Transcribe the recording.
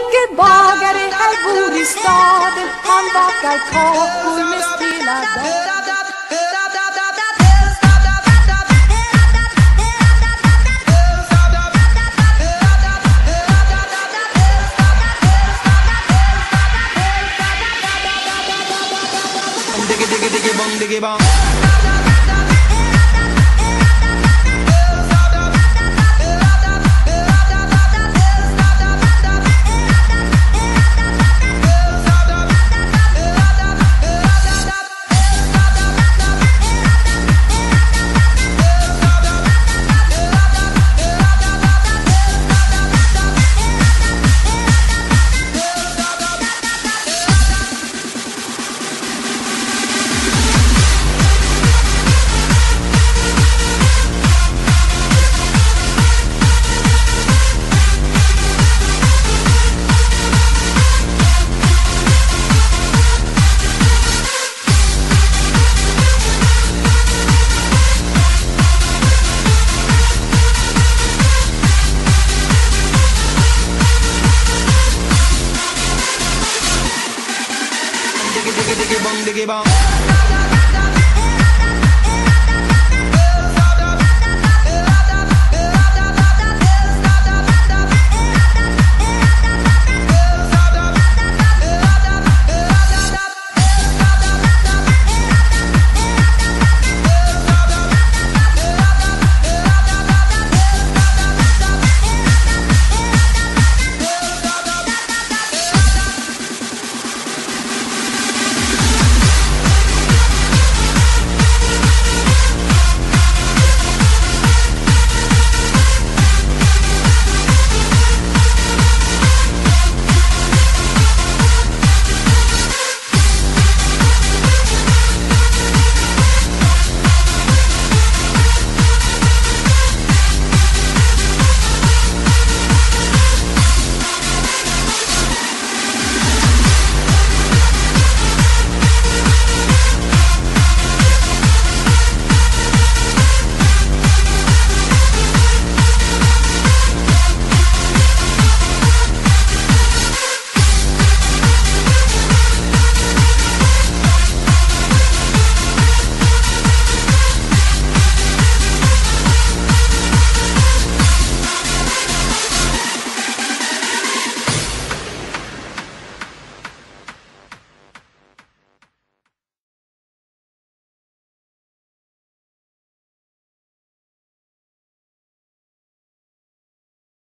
Jocke bagare här bor i staden Han bakar kakor hela dagen diggy diggy diggy bong. diggy diggy diggy bong diggy bong.